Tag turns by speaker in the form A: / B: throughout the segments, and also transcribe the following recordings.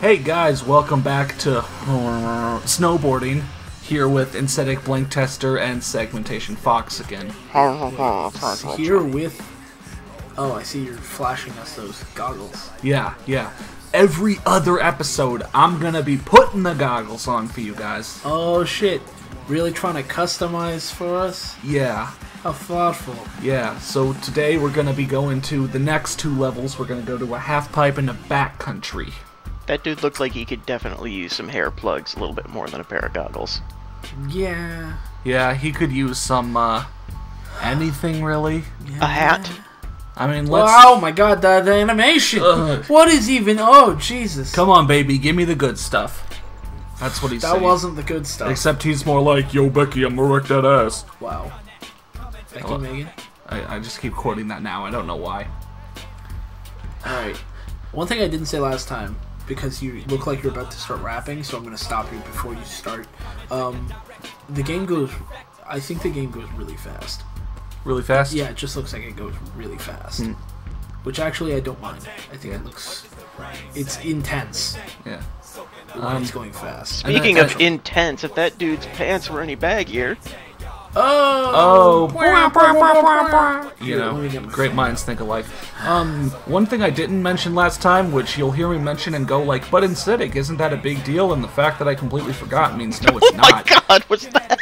A: Hey guys, welcome back to uh, snowboarding. Here with Insetik Blank Tester and Segmentation Fox again.
B: Here with. Oh, I see you're flashing us those goggles.
A: Yeah, yeah. Every other episode, I'm gonna be putting the goggles on for you guys.
B: Oh shit! Really trying to customize for us?
A: Yeah,
B: How thoughtful.
A: yeah. So today we're gonna be going to the next two levels. We're gonna go to a half pipe and a backcountry.
C: That dude looked like he could definitely use some hair plugs a little bit more than a pair of goggles.
B: Yeah.
A: Yeah, he could use some, uh, anything really.
C: A hat?
A: I mean, let's.
B: Wow, my god, the, the animation!
A: Ugh.
B: What is even. Oh, Jesus.
A: Come on, baby, give me the good stuff. That's what he's
B: that
A: saying.
B: wasn't the good stuff.
A: Except he's more like, Yo, Becky, I'm gonna wreck that ass.
B: wow. Becky
A: Hello.
B: Megan?
A: I, I just keep quoting that now. I don't know why.
B: Alright. One thing I didn't say last time, because you look like you're about to start rapping, so I'm going to stop you before you start. Um, the game goes. I think the game goes really fast.
A: Really fast?
B: Yeah, it just looks like it goes really fast.
A: Hmm.
B: Which actually I don't mind. I think it looks. It's intense
A: Yeah. Um,
B: it's going fast.
C: Speaking of intense, if that dude's pants were any baggier,
B: Oh!
A: Oh, you
B: Here, let me get
A: know, great minds think alike. Um, one thing I didn't mention last time, which you'll hear me mention and go like, but Insetik, isn't that a big deal? And the fact that I completely forgot means no, it's
C: oh my
A: not.
C: god, what's that?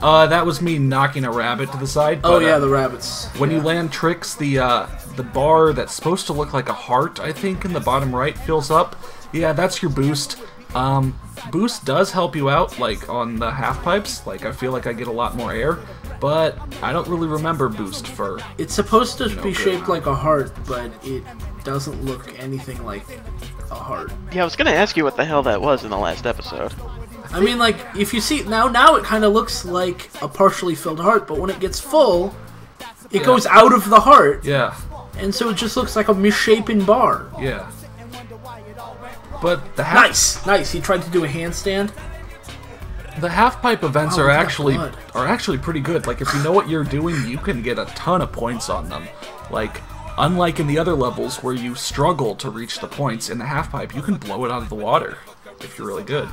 A: Uh, that was me knocking a rabbit to the side.
B: Oh yeah,
A: uh,
B: the rabbits.
A: When you land tricks, the uh, the bar that's supposed to look like a heart, I think, in the bottom right fills up. Yeah, that's your boost. Um, boost does help you out, like on the half pipes. Like I feel like I get a lot more air, but I don't really remember boost for.
B: It's supposed to
A: No
B: be shaped like a heart, but it doesn't look anything like a heart.
C: Yeah, I was gonna ask you what the hell that was in the last episode.
B: I mean, like if you see now, now it kind of looks like a partially filled heart, but when it gets full, it
A: Yeah.
B: goes out of the heart,
A: Yeah,
B: and so it just looks like a misshapen bar.
A: yeah. But the half
B: Nice, nice. He tried to do a handstand.
A: the half pipe events
B: Wow,
A: are
B: look at that
A: actually
B: blood.
A: are actually pretty good. Like if you know what you're doing, you can get a ton of points on them. Like unlike in the other levels where you struggle to reach the points in the half pipe, you can blow it out of the water if you're really good.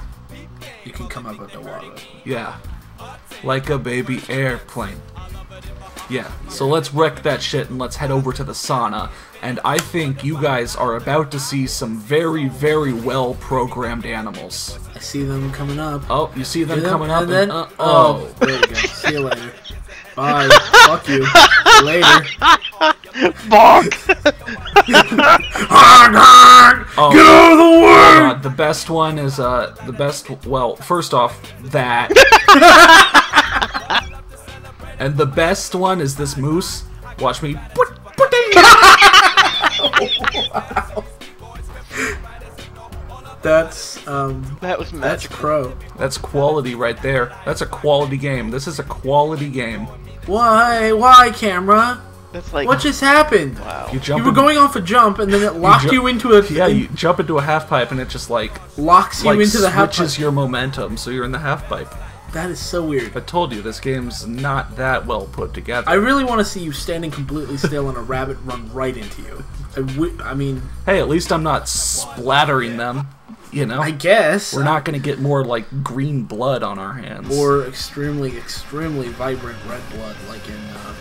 B: You can come up with the water.
A: Yeah. Like a baby airplane. Yeah, so let's wreck that shit and let's head over to the sauna. And I think you guys are about to see some very, very well programmed animals.
B: I see them coming up.
A: Oh, you see them
B: See them?
A: coming up?
B: and then
A: uh,
B: oh, there you go. See you later. Bye. Fuck you. Later.
C: Bonk!
A: Oh, Get out of the way! Uh, the best one is uh the best. Well, first off, that. and the best one is this moose. Watch me.
B: That's um.
C: That was
B: That's
C: magical.
B: crow.
A: That's quality right there. That's a quality game. This is a quality game.
B: Why? Why, camera?
C: That's like
B: What just happened?
C: wow.
A: You jump.
B: You were
A: in-
B: going off a jump, and then it locked
A: ju-
B: you, into a.
A: Yeah, you jump into a half pipe and it just like
B: locks you
A: like
B: into the half. pipe.
A: switches your momentum, so you're in the half pipe.
B: That is so weird.
A: I told you this game's not that well put together.
B: I really want to see you standing completely still and a rabbit run right into you. I, I mean,
A: hey, at least I'm not splattering them. You know,
B: I guess
A: we're not gonna get more like green blood on our hands.
B: or extremely, extremely vibrant red blood, like in uh,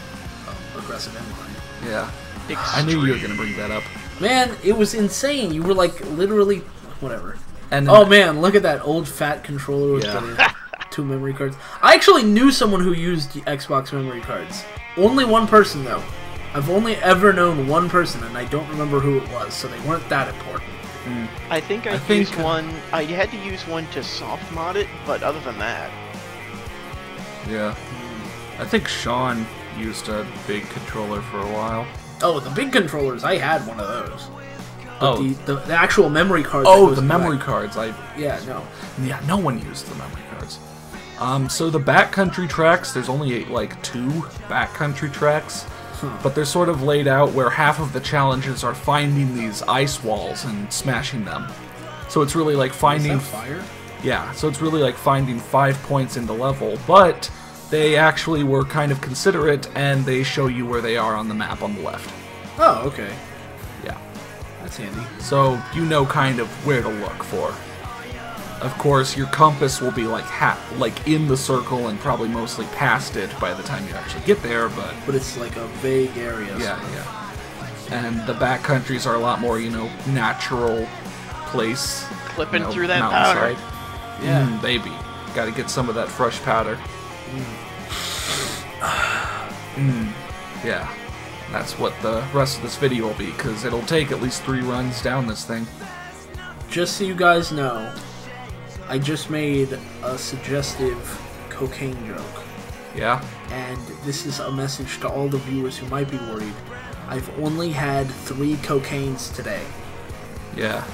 B: um, aggressive Inline.
A: yeah, I knew you were gonna bring that up.
B: Man, it was insane. You were like literally, whatever.
A: And
B: Oh man, look at that old fat controller
A: Yeah.
B: The two memory cards. I actually knew someone who used the Xbox memory cards. Only one person though. I've only ever known one person, and I don't remember who it was, so they weren't that important. Hmm.
C: I think I,
A: I think-
C: used one. I had to use one to soft mod it, but other than that,
A: yeah, I think Sean used a big controller for a while.
B: Oh, the big controllers. I had one of those. But
A: Oh.
B: the, the, the actual memory card. that
A: Oh, the memory
B: back-
A: cards. I
B: Yeah, no.
A: yeah, no one used the memory cards. Um, so the backcountry tracks, there's only like two backcountry tracks, but they're sort of laid out where half of the challenges are finding these ice walls and smashing them. So it's really like finding
B: that fire?
A: Yeah, so it's really like finding five points in the level, but they actually were kind of considerate and they show you where they are on the map on the left.
B: Oh, okay.
A: Yeah.
B: That's handy.
A: so you know kind of where to look for. Of course, your compass will be like ha- like in the circle and probably mostly past it by the time you actually get there, but
B: But it's like a vague area. so-
A: yeah, yeah. And the back countries are a lot more, you know, natural place.
C: Clipping
A: you know,
C: through that powder.
A: mountainside.
B: Yeah.
A: Mm, baby. Got to get some of that fresh powder. Mm, yeah. That's what the rest of this video will be, because it'll take at least three runs down this thing.
B: Just so you guys know, I just made a suggestive cocaine joke.
A: Yeah?
B: and this is a message to all the viewers who might be worried. I've only had three cocaines today.
A: Yeah.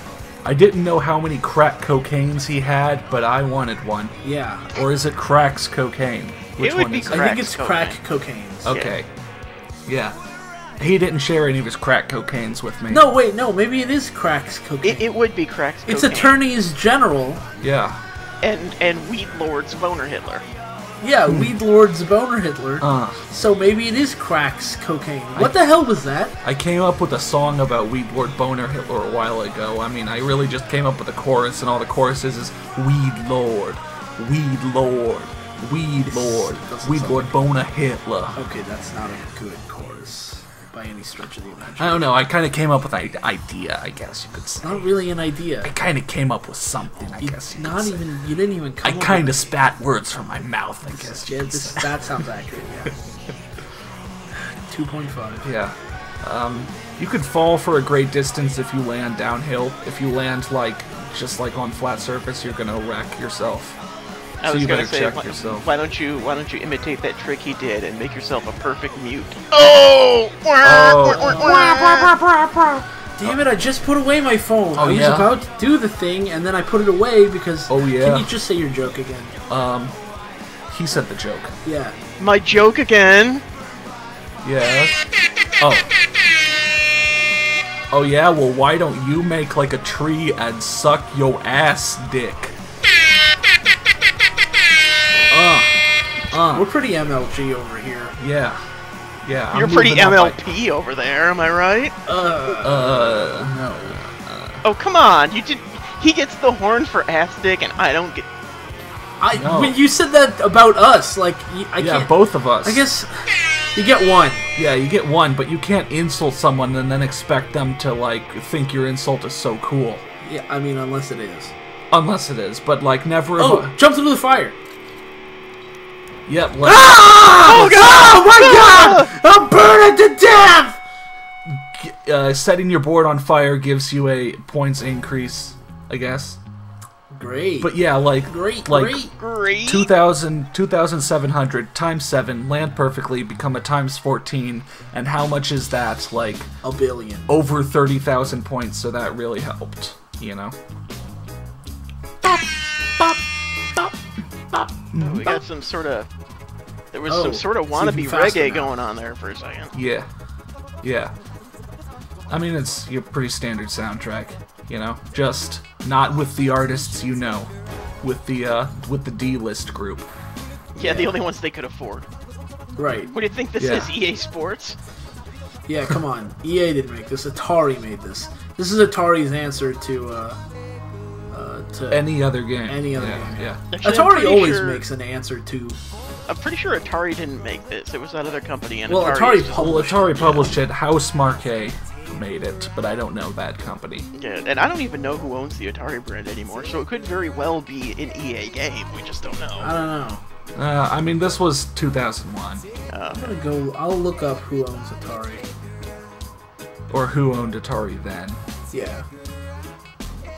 A: I didn't know how many crack cocaines he had, but I wanted one.
B: Yeah,
A: Or is it cracks cocaine? Which
C: would
A: one
C: be
A: is
B: I
A: it?
C: Crack
B: think it's
C: cocaine.
B: crack cocaine.
A: Okay. Yeah. He didn't share any of his crack cocaines with me.
B: No, wait, no, maybe it is cracks cocaine.
C: It, it would be cracks. Cocaine.
B: It's
C: cocaine.
B: attorneys general.
A: Yeah.
C: and and Weed Lord's boner Hitler.
B: Yeah, Weed Lord's boner Hitler.
A: Uh,
B: so maybe it is cracks cocaine. What the hell was that?
A: I came up with a song about Weed Lord Boner Hitler a while ago. I mean, I really just came up with a chorus, and all the choruses is Weed Lord, Weed Lord, Weed Lord, Weed
B: sound
A: Lord Boner Hitler.
B: Okay, that's not a good chorus by any stretch of the imagination.
A: I don't know. I kind of came up with an idea, I guess you could say.
B: Not really an idea.
A: I kind of came up with something, I
B: You-
A: guess you
B: not
A: could say.
B: even. You didn't even.
A: I
B: Come up
A: kind of spat words from my mouth, I guess. you
B: Yeah, this, that sounds accurate. Yeah. Two point five.
A: Yeah. Um, you could fall for a great distance if you land downhill. If you land like just like on flat surface, you're gonna wreck yourself.
C: I
A: So
C: was
A: you
C: gonna
A: better
C: say,
A: check
C: why,
A: yourself.
C: why don't you why don't you imitate that trick he did and make yourself a perfect mute? Oh! oh.
B: Damn it! I just put away my phone. I was
A: yeah?
B: about to do the thing, and then I put it away because.
A: Oh, yeah?
B: Can you just say your joke again?
A: Um, he said the joke.
B: Yeah.
C: My joke again.
A: Yes. Oh. Oh yeah. Well, why don't you make like a tree and suck your ass dick? Uh.
B: We're pretty MLG over here.
A: Yeah. Yeah.
C: You're pretty MLP over there, am I right?
A: Uh. Uh no.
C: Oh come on, you did. He gets the horn for ass dick, and I don't get.
B: I
A: No.
B: when you said that about us, like y- I
A: Yeah,
B: can't.
A: both of us.
B: I guess you get one.
A: Yeah, you get one, but you can't insult someone and then expect them to like think your insult is so cool.
B: Yeah, I mean unless it is.
A: Unless it is, but like never.
B: Oh, jumps into the fire.
A: Yep. Like,
B: Oh god! Oh my god! I'm burning to death.
A: uh, setting your board on fire gives you a points increase, I guess.
B: Great.
A: But yeah, like
B: great,
A: like
B: great.
C: Great.
A: 2000 2700 times 7 land perfectly become a times 14 and how much is that like
B: A billion.
A: over 30,000 points so that really helped you know
C: we got some sort of. There was
B: Oh,
C: some sort of wannabe reggae
B: now.
C: going on there for a second.
A: yeah yeah I mean it's your pretty standard soundtrack you know just not with the artists you know with the uh with the D-list group
C: Yeah, the only ones they could afford.
B: Right.
C: What do you think this
A: Yeah.
C: is? EA Sports?
B: Yeah, come on. EA didn't make this. Atari made this. This is Atari's answer to uh to
A: any other game
B: Any other
A: yeah,
B: game.
A: yeah
C: Actually,
B: Atari always
C: sure-
B: makes an answer to.
C: I'm pretty sure Atari didn't make this. It was that other company. And
B: Well,
C: Atari,
B: Atari
C: is just-
A: Well,
B: published.
A: Atari published it. Housemarque made it, but I don't know that company.
C: Yeah, and I don't even know who owns the Atari brand anymore, so it could very well be an EA game. We just don't know.
B: I don't know.
A: Uh, I mean, this was 2001,
B: I'm gonna go. I'll look up who owns Atari.
A: or who owned Atari then?
B: Yeah,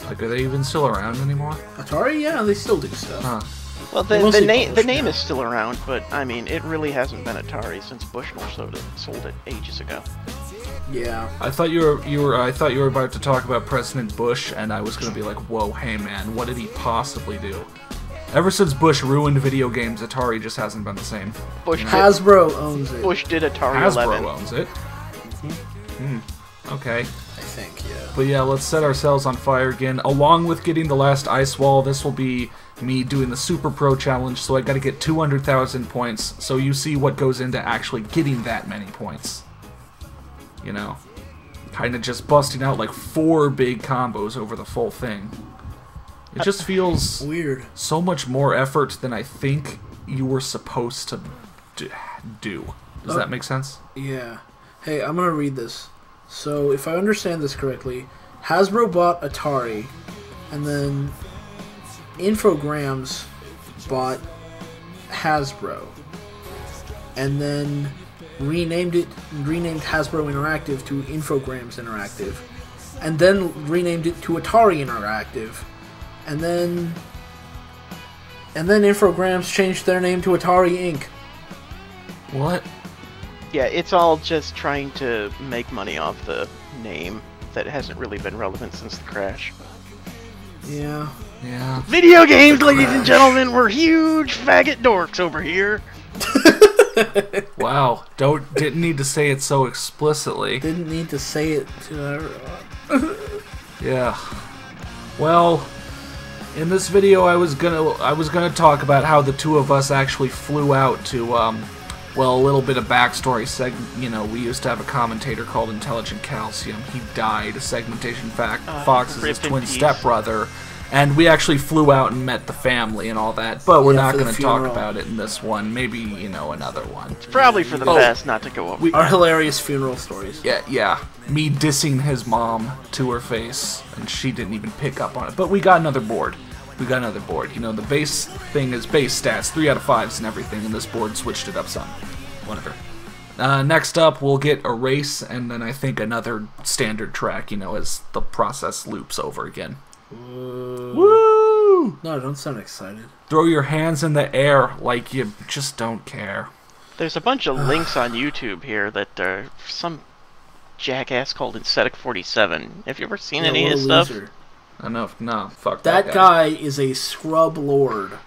A: Like, are they even still around anymore?
B: Atari. Yeah, they still do stuff.
A: Huh?
C: Well, the, the,
B: mostly
C: name the name
B: now.
C: is still around, but I mean, it really hasn't been Atari since Bushnell sold it, sold it ages ago.
B: Yeah.
A: I thought you were you were I thought you were about to talk about President Bush, and I was gonna be like, whoa, hey man, what did he possibly do? Ever since Bush ruined video games, Atari just hasn't been the same.
C: Bush did,
B: Hasbro owns it.
C: Bush did Atari
A: Hasbro
C: 11.
A: owns it. Hmm. Okay.
B: Think. Yeah.
A: But yeah, let's set ourselves on fire again. Along with getting the last ice wall, this will be me doing the Super Pro Challenge, so I gotta get 200,000 points, so you see what goes into actually getting that many points. You know? kind of just busting out like four big combos over the full thing. It just feels
B: Weird.
A: so much more effort than I think you were supposed to do. Does
B: Oh.
A: that make sense?
B: Yeah. Hey, I'm gonna read this. So, if I understand this correctly, Hasbro bought Atari, and then Infogrames bought Hasbro, and then renamed it, renamed Hasbro Interactive to Infogrames Interactive, and then renamed it to Atari Interactive, and then, and then Infogrames changed their name to Atari Inc.
A: What?
C: Yeah, it's all just trying to make money off the name that hasn't really been relevant since the crash.
B: Yeah.
A: Yeah.
C: Video games, ladies and gentlemen, we're huge faggot dorks over here.
A: Wow. Don't didn't need to say it so explicitly.
B: Didn't need to say it to her.
A: Yeah. Well, in this video, I was gonna I was gonna talk about how the two of us actually flew out to um, well, a little bit of backstory. Seg, you know, we used to have a commentator called Intelligent Calcium. He died. A segmentation fact uh, Fox is his twin stepbrother. And we actually flew out and met the family and all that, but we're
B: Yeah,
A: not going to talk about it in this one. Maybe you know another one.
C: Probably for the
A: Oh.
C: best not to go over.
A: We-
B: Our hilarious funeral stories.
A: Yeah, yeah. Me dissing his mom to her face, and she didn't even pick up on it. But we got another board. We got another board. You know, the base thing is base stats, three out of fives and everything, and this board switched it up some. Whatever. Uh, next up, we'll get a race, and then I think another standard track, you know, as the process loops over again. Woo!
B: No, don't sound excited.
A: Throw your hands in the air like you just don't care.
C: There's a bunch of links on YouTube here that uh, some jackass called Insetik47. Have you ever seen
B: Yeah,
C: any of
B: a
C: his stuff?
A: Enough. Nah, fuck that,
B: That guy is a scrub lord.